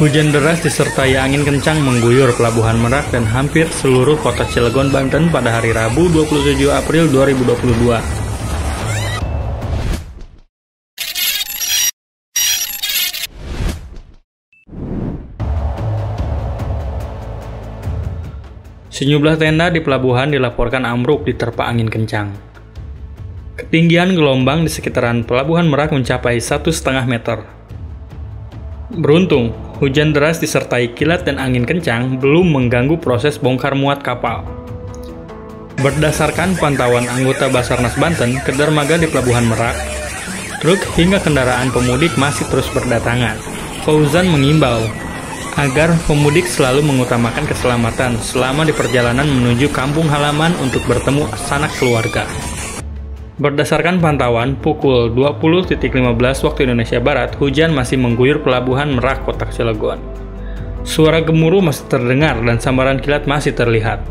Hujan deras disertai angin kencang mengguyur Pelabuhan Merak dan hampir seluruh kota Cilegon, Banten pada hari Rabu 27 April 2022. Sejumlah tenda di pelabuhan dilaporkan ambruk diterpa angin kencang. Ketinggian gelombang di sekitaran pelabuhan Merak mencapai satu setengah meter. Beruntung, hujan deras disertai kilat dan angin kencang belum mengganggu proses bongkar muat kapal. Berdasarkan pantauan anggota Basarnas Banten ke dermaga di Pelabuhan Merak, truk hingga kendaraan pemudik masih terus berdatangan. Fauzan mengimbau agar pemudik selalu mengutamakan keselamatan selama di perjalanan menuju kampung halaman untuk bertemu sanak keluarga. Berdasarkan pantauan, pukul 20.15 waktu Indonesia Barat, hujan masih mengguyur pelabuhan Merak, Kota Cilegon. Suara gemuruh masih terdengar dan sambaran kilat masih terlihat.